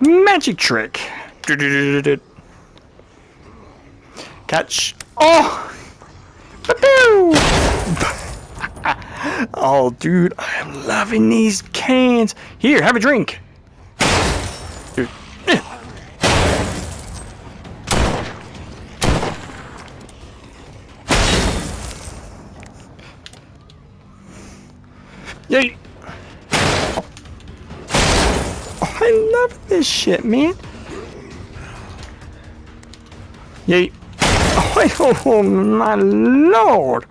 Magic trick. Catch. Oh! oh, dude, I'm loving these cans. Here, have a drink. Yay! I love this shit, man. Yay. Oh, my lord.